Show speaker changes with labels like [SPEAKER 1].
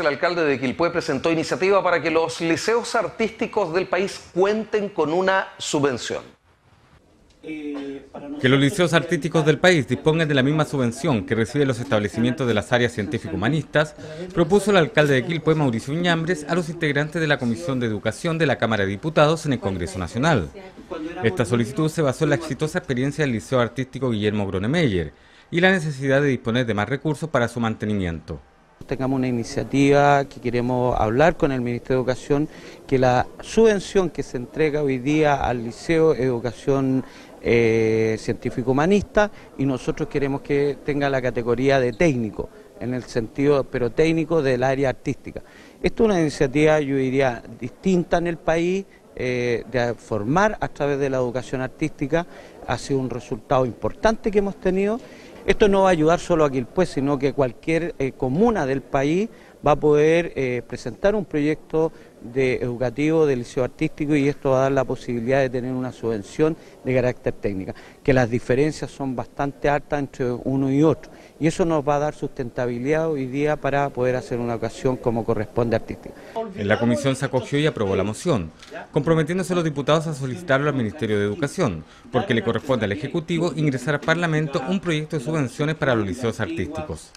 [SPEAKER 1] El alcalde de Quilpué presentó iniciativa para que los liceos artísticos del país cuenten con una subvención.
[SPEAKER 2] Que los liceos artísticos del país dispongan de la misma subvención que reciben los establecimientos de las áreas científico-humanistas, propuso el alcalde de Quilpué, Mauricio Uñambres, a los integrantes de la Comisión de Educación de la Cámara de Diputados en el Congreso Nacional. Esta solicitud se basó en la exitosa experiencia del Liceo Artístico Guillermo Gronemeyer y la necesidad de disponer de más recursos para su mantenimiento
[SPEAKER 3] tengamos una iniciativa que queremos hablar con el Ministerio de Educación, que la subvención que se entrega hoy día al Liceo Educación eh, Científico Humanista y nosotros queremos que tenga la categoría de técnico, en el sentido, pero técnico del área artística. Esto es una iniciativa, yo diría, distinta en el país, eh, de formar a través de la educación artística, ha sido un resultado importante que hemos tenido esto no va a ayudar solo a Quilpué, sino que cualquier eh, comuna del país va a poder eh, presentar un proyecto de educativo del liceo artístico y esto va a dar la posibilidad de tener una subvención de carácter técnica, que las diferencias son bastante altas entre uno y otro y eso nos va a dar sustentabilidad hoy día para poder hacer una ocasión como corresponde artística.
[SPEAKER 2] En la comisión se acogió y aprobó la moción, comprometiéndose los diputados a solicitarlo al Ministerio de Educación, porque le corresponde al Ejecutivo ingresar al Parlamento un proyecto de subvenciones para los liceos artísticos.